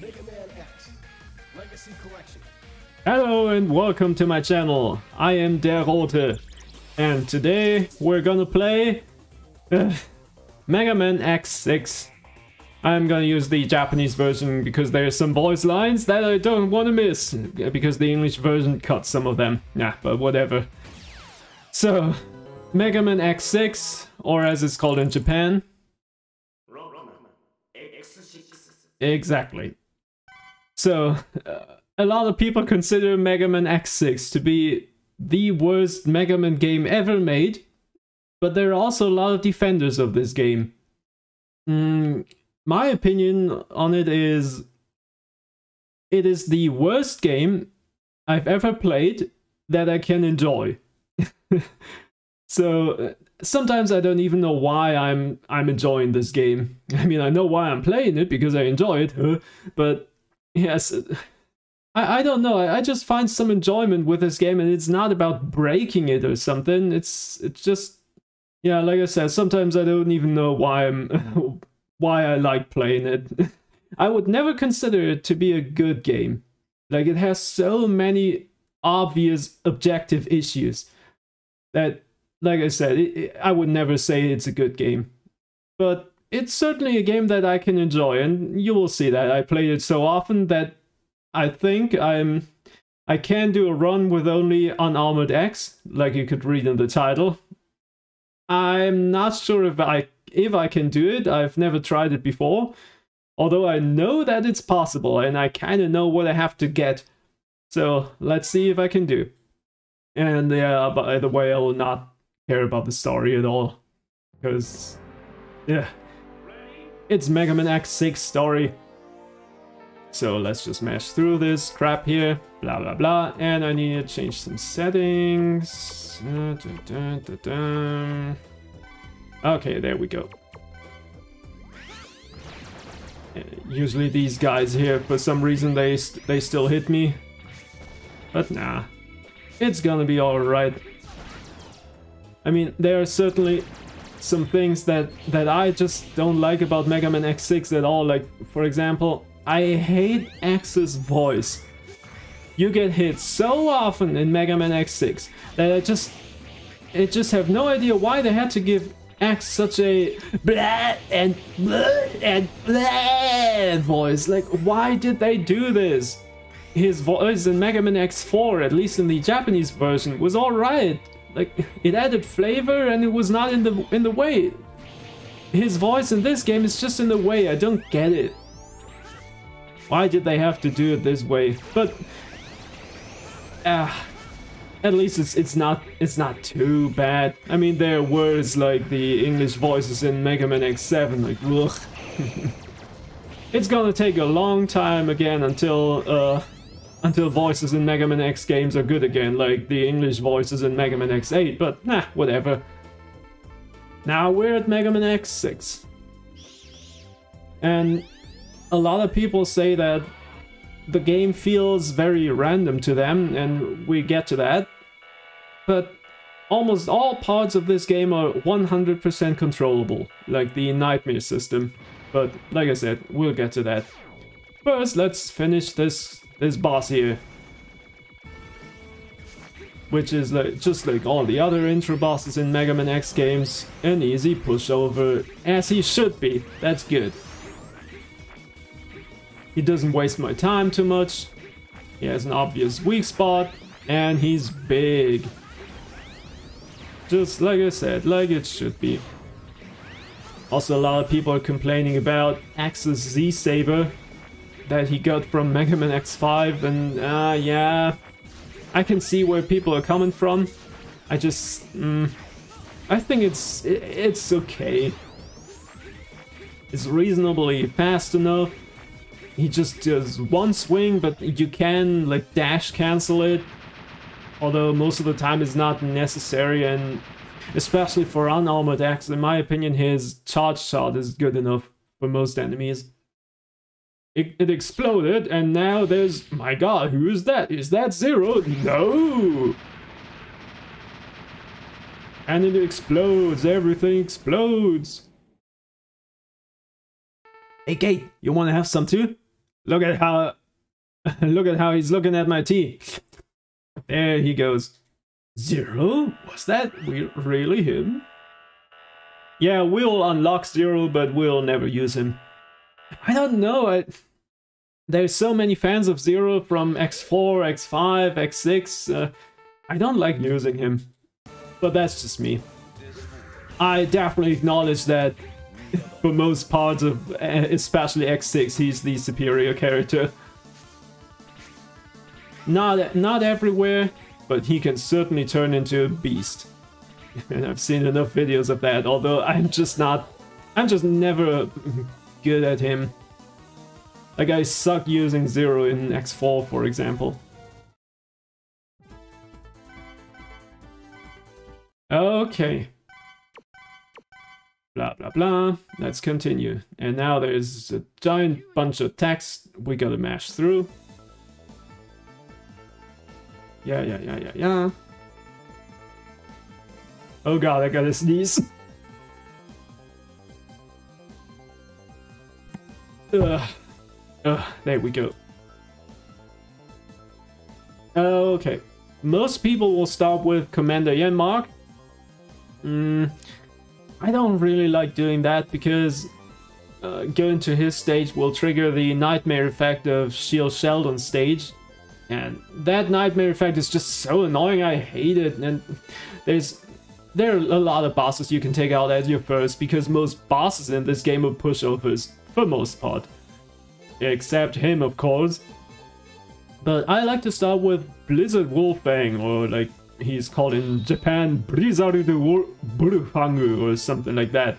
Mega Man X Legacy Collection. Hello and welcome to my channel. I am Der Rote. And today we're gonna play uh, Mega Man X6. I'm gonna use the Japanese version because there's some voice lines that I don't want to miss. Because the English version cuts some of them. Yeah, but whatever. So, Mega Man X6, or as it's called in Japan. Exactly. So, uh, a lot of people consider Mega Man X6 to be the worst Mega Man game ever made, but there are also a lot of defenders of this game. Mm, my opinion on it is it is the worst game I've ever played that I can enjoy. so uh, sometimes I don't even know why I'm I'm enjoying this game. I mean, I know why I'm playing it because I enjoy it, but yes, I, I don't know. I, I just find some enjoyment with this game, and it's not about breaking it or something. It's it's just yeah, like I said, sometimes I don't even know why I'm why I like playing it. I would never consider it to be a good game. Like it has so many obvious objective issues that like I said, it, it, I would never say it's a good game. But it's certainly a game that I can enjoy, and you will see that. I played it so often that I think I'm I can do a run with only unarmored X, like you could read in the title. I'm not sure if I if I can do it. I've never tried it before. Although I know that it's possible and I kind of know what I have to get. So let's see if I can do. And yeah, by the way, I will not care about the story at all. Because, yeah, it's Mega Man X6 story. So let's just mash through this crap here, blah blah blah, and I need to change some settings. Okay, there we go. Uh, usually these guys here, for some reason, they st they still hit me. But nah, it's gonna be alright. I mean, there are certainly some things that, that I just don't like about Mega Man X6 at all. Like, for example, I hate X's voice. You get hit so often in Mega Man X6 that I just... I just have no idea why they had to give X such a blah and blah and blah voice. Like, why did they do this? His voice in Mega Man X4, at least in the Japanese version, was alright. Like, it added flavor and it was not in the in the way. His voice in this game is just in the way, I don't get it. Why did they have to do it this way? But ah, uh, at least it's it's not it's not too bad. I mean, there are words like the English voices in Mega Man X7, like ugh. it's gonna take a long time again until uh until voices in Mega Man X games are good again, like the English voices in Mega Man X8, but nah, whatever. Now we're at Mega Man X6. And a lot of people say that the game feels very random to them, and we get to that. But almost all parts of this game are 100% controllable, like the Nightmare system. But like I said, we'll get to that. First, let's finish this this boss here. Which is like just like all the other intro bosses in Mega Man X games, an easy pushover, as he should be, that's good. He doesn't waste my time too much. He has an obvious weak spot. And he's big. Just like I said, like it should be. Also, a lot of people are complaining about X's Z-Saber that he got from Mega Man X5, and uh, yeah, I can see where people are coming from. I just, mm, I think it's it's okay. It's reasonably fast enough he just does one swing, but you can like dash cancel it. Although most of the time it's not necessary and especially for unarmored X, in my opinion, his charge shot is good enough for most enemies. It, it exploded and now there's... My god, who is that? Is that Zero? No! And it explodes, everything explodes. Hey Kate, you wanna have some too? Look at how look at how he's looking at my tea. There he goes. Zero? Was that really him? Yeah, we'll unlock Zero, but we'll never use him. I don't know. I... There's so many fans of Zero from X4, X5, X6. Uh, I don't like using him. But that's just me. I definitely acknowledge that for most parts of eh, especially X6 he's the superior character. Not not everywhere, but he can certainly turn into a beast. And I've seen enough videos of that, although I'm just not I'm just never good at him. Like I suck using Zero in hmm. X4 for example. Okay. Blah blah blah. Let's continue. And now there's a giant bunch of text we gotta mash through. Yeah, yeah, yeah, yeah, yeah. Oh god, I gotta sneeze. Ugh. Ugh, there we go. Okay. Most people will start with Commander Yammark. Mm, I don't really like doing that because uh, going to his stage will trigger the nightmare effect of Shield Sheldon stage. And that nightmare effect is just so annoying, I hate it. And there's there are a lot of bosses you can take out as your first, because most bosses in this game are pushovers, for most part. Except him, of course. But I like to start with Blizzard Wolfang, or like he's called in Japan Blizzard Burufangu or something like that.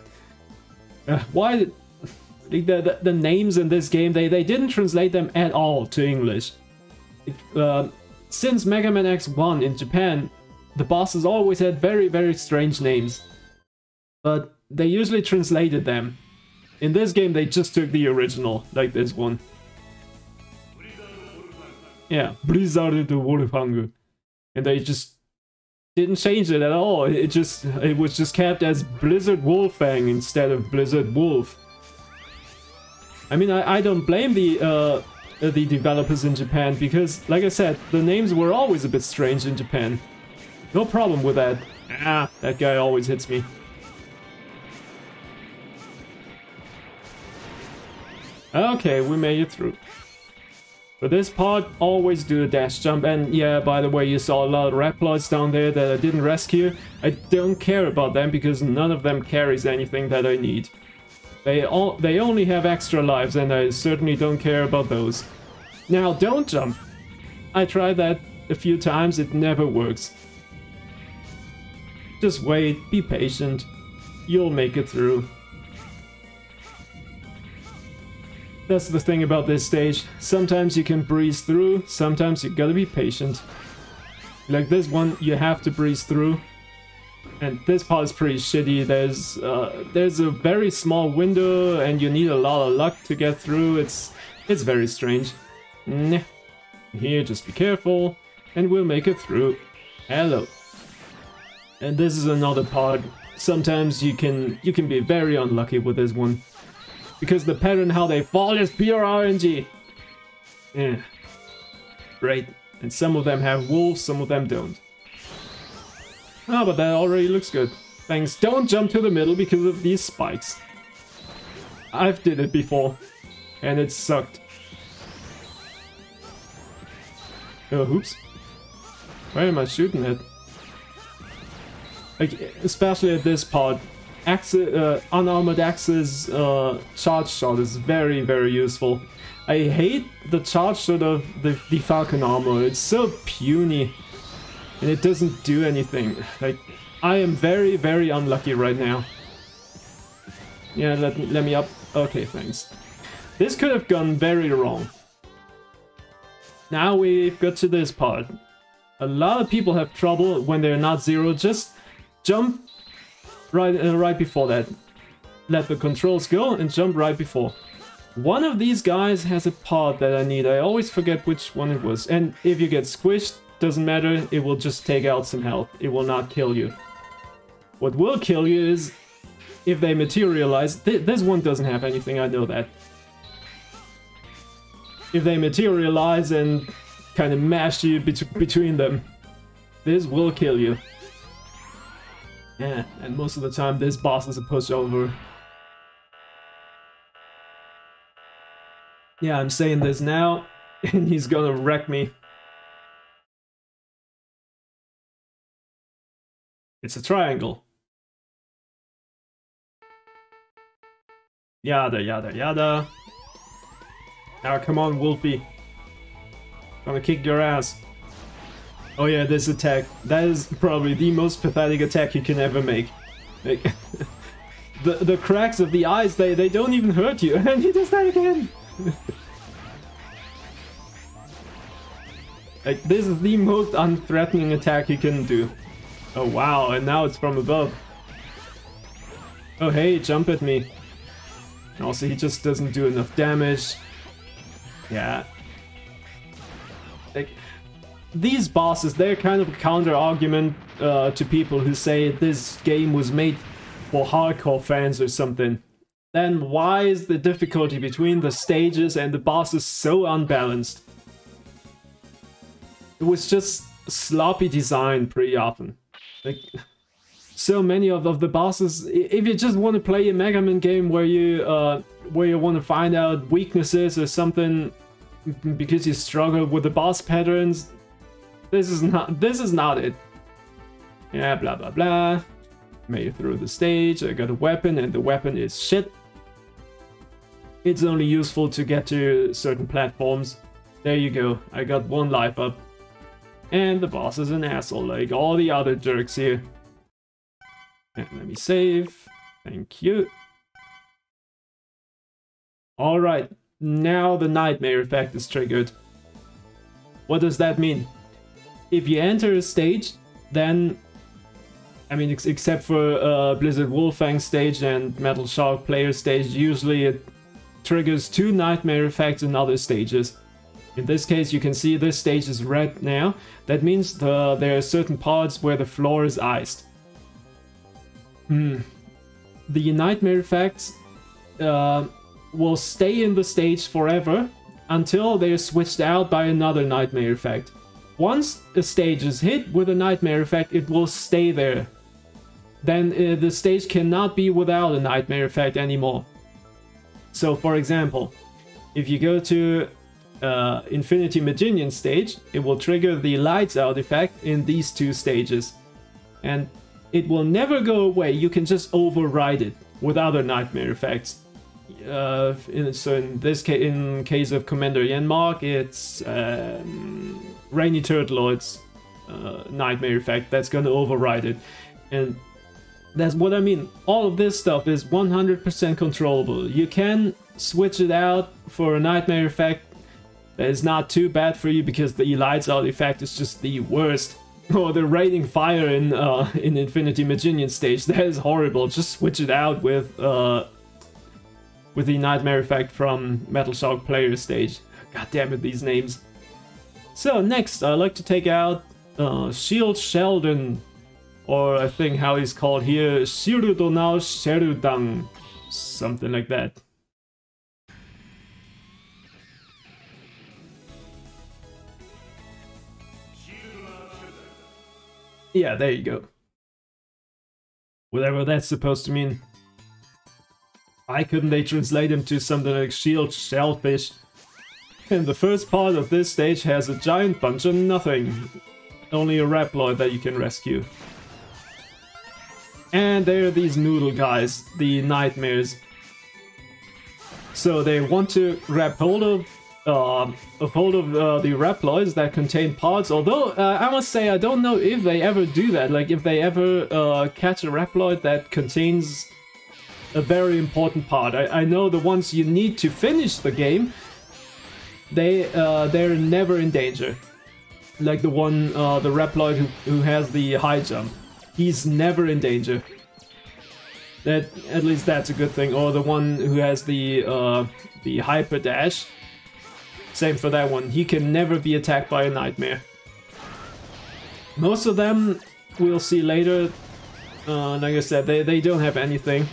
Uh, why the, the, the names in this game they, they didn't translate them at all to English. Uh, since Mega Man X1 in Japan, the bosses always had very very strange names. But they usually translated them. In this game they just took the original, like this one. Yeah, Blizzard Wolfangu. And they just didn't change it at all. It just it was just kept as Blizzard Wolfang instead of Blizzard Wolf. I mean, I, I don't blame the uh, the developers in Japan because, like I said, the names were always a bit strange in Japan. No problem with that. Ah, that guy always hits me. Okay, we made it through. For this part, always do a dash jump. And yeah, by the way, you saw a lot of Reploids down there that I didn't rescue. I don't care about them because none of them carries anything that I need. They all they only have extra lives and I certainly don't care about those. Now, don't jump. I tried that a few times, it never works. Just wait, be patient. You'll make it through. That's the thing about this stage. Sometimes you can breeze through, sometimes you gotta be patient. Like this one, you have to breeze through. And this part is pretty shitty. There's uh, there's a very small window and you need a lot of luck to get through. It's it's very strange. Nah. Here, just be careful, and we'll make it through. Hello. And this is another part. Sometimes you can you can be very unlucky with this one. Because the pattern how they fall is pure RNG. Yeah. Great. And some of them have wolves, some of them don't. Ah, oh, but that already looks good. Thanks. Don't jump to the middle because of these spikes. I've did it before. And it sucked. Oh, oops. Where am I shooting at? Like, especially at this part, Uh, unarmored X's uh, charge shot is very, very useful. I hate the charge shot of the, the Falcon armor. It's so puny. And it doesn't do anything. Like, I am very, very unlucky right now. Yeah, let, let me up. Okay, thanks. This could have gone very wrong. Now we've got to this part. A lot of people have trouble when they're not zero. Just jump right, uh, right before that. Let the controls go and jump right before. One of these guys has a part that I need. I always forget which one it was. And if you get squished, doesn't matter, it will just take out some health. It will not kill you. What will kill you is if they materialize. Th this one doesn't have anything, I know that. if they materialize and kind of mash you bet between them. This will kill you. Yeah, and most of the time this boss is a pushover. Yeah, I'm saying this now, and he's gonna wreck me. It's a triangle. Yada, yada, yada. Now come on, Wolfie. Gonna kick your ass. Oh yeah, this attack. That is probably the most pathetic attack you can ever make. Like, the the cracks of the eyes, they, they don't even hurt you. And he does that again! like, this is the most unthreatening attack you can do. Oh wow, and now it's from above. Oh hey, jump at me. Also, he just doesn't do enough damage. Yeah. Like, these bosses, they're kind of a counter-argument uh, to people who say this game was made for hardcore fans or something. Then why is the difficulty between the stages and the bosses so unbalanced? It was just sloppy design pretty often. Like, so many of, of the bosses, if you just want to play a Mega Man game where you uh, where you want to find out weaknesses or something because you struggle with the boss patterns, this is not this is not it. Yeah, blah blah blah. Made it through the stage, I got a weapon and the weapon is shit. It's only useful to get to certain platforms. There you go, I got one life up. And the boss is an asshole like all the other jerks here. And let me save. Thank you. Alright, now the nightmare effect is triggered. What does that mean? If you enter a stage, then... I mean, ex except for uh, Blizzard Wolfang stage and Metal Shark player stage, usually it triggers two nightmare effects in other stages. In this case, you can see this stage is red now. That means the, there are certain parts where the floor is iced. Hmm. The nightmare effects uh, will stay in the stage forever until they are switched out by another nightmare effect. Once a stage is hit with a nightmare effect, it will stay there. Then uh, the stage cannot be without a nightmare effect anymore. So for example, if you go to uh, Infinity Mijinion stage, it will trigger the lights out effect in these two stages. And it will never go away, you can just override it with other nightmare effects. Uh, in, so in this case, in case of Commander Yammark, it's um, Rainy Turtloid's uh, nightmare effect that's gonna override it. And that's what I mean. All of this stuff is 100% controllable. You can switch it out for a nightmare effect that is not too bad for you because the lights out effect is just the worst. Or the raining fire in uh, in Infinity Mijinion stage, that is horrible. Just switch it out with uh, with the nightmare effect from Metal Shark player stage. God damn it, these names. So next, I'd like to take out uh, Shield Sheldon, or I think how he's called here, Shirudonao Sherudang, something like that. Yeah, there you go. Whatever that's supposed to mean. Why couldn't they translate him to something like shield shellfish? And the first part of this stage has a giant bunch of nothing. Only a Reploid that you can rescue. And there are these noodle guys, the nightmares. So they want to grab hold of uh, a hold of uh, the Reploids that contain parts, although uh, I must say I don't know if they ever do that, like if they ever uh, catch a Reploid that contains a very important part. I, I know the ones you need to finish the game, they, uh, they're never in danger. Like the one, uh, the Reploid who, who has the high jump. He's never in danger. That At least that's a good thing. Or the one who has the, the Hyper Dash same for that one. He can never be attacked by a nightmare. Most of them we'll see later. Uh, like I said, they, they don't have anything.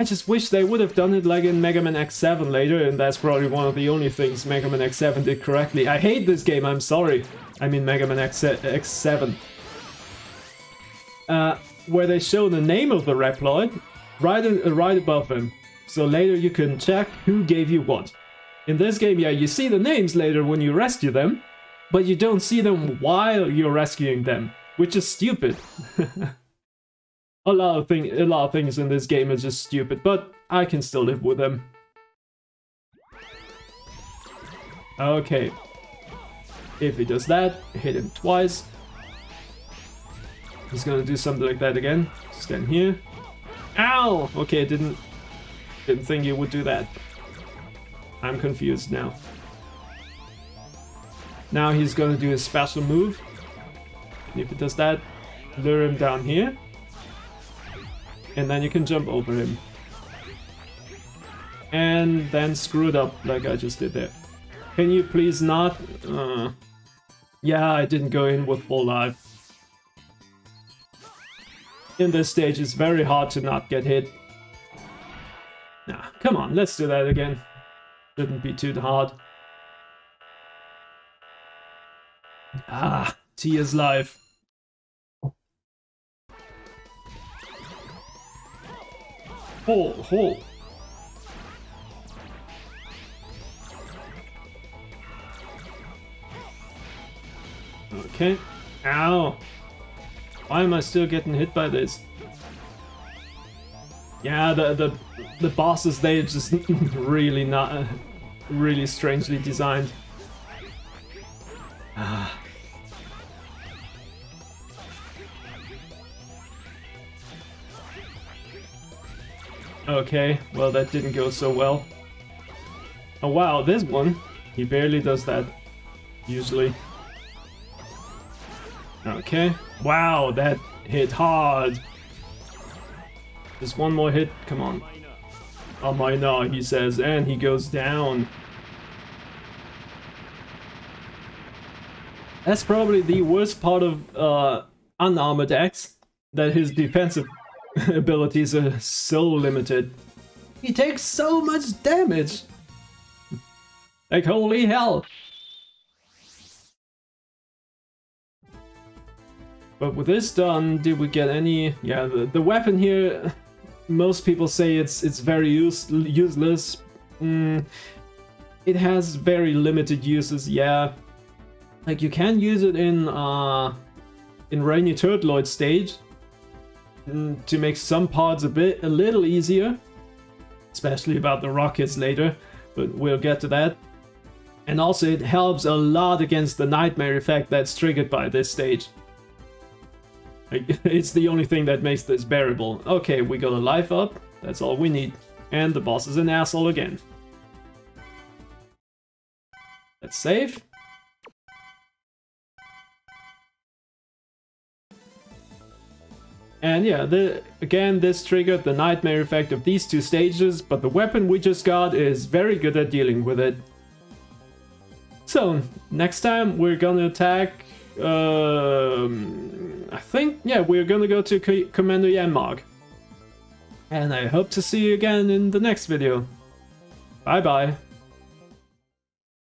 I just wish they would have done it like in Mega Man X7 later, and that's probably one of the only things Mega Man X7 did correctly. I hate this game, I'm sorry. I mean Mega Man X X7. Uh, where they show the name of the Reploid right, in, uh, right above him. So later you can check who gave you what. In this game, yeah, you see the names later when you rescue them, but you don't see them while you're rescuing them, which is stupid. a lot of thing, a lot of things in this game are just stupid, but I can still live with them. Okay. If he does that, hit him twice. He's gonna do something like that again. Stand here. Ow! Okay, didn't didn't think you would do that. I'm confused now. Now he's gonna do a special move. And if he does that, lure him down here. And then you can jump over him. And then screw it up like I just did there. Can you please not? Uh, yeah, I didn't go in with full life. In this stage, it's very hard to not get hit. Nah, come on, let's do that again. Shouldn't be too hard. Ah, T is life. Hole, hole. Okay. Ow. Why am I still getting hit by this? Yeah, the the the bosses they are just really not uh, really strangely designed. Okay, well that didn't go so well. Oh wow, this one, he barely does that, usually. Okay, wow, that hit hard. Just one more hit, come on. Oh my no, he says, and he goes down. That's probably the worst part of uh, unarmored X, that his defensive abilities are so limited. He takes so much damage! like holy hell! But with this done, did we get any... Yeah, the, the weapon here, most people say it's it's very use, useless. Mm, it has very limited uses, yeah. Like you can use it in uh, in Rainy Turtloid stage Mm, to make some parts a bit a little easier, especially about the rockets later, but we'll get to that. And also it helps a lot against the nightmare effect that's triggered by this stage. It's the only thing that makes this bearable. Okay, we got a life up, that's all we need. And the boss is an asshole again. Let's save. And yeah, the, again, this triggered the nightmare effect of these two stages, but the weapon we just got is very good at dealing with it. So, next time we're gonna attack... Um, I think, yeah, we're gonna go to C Commander Yanmog. And I hope to see you again in the next video. Bye bye.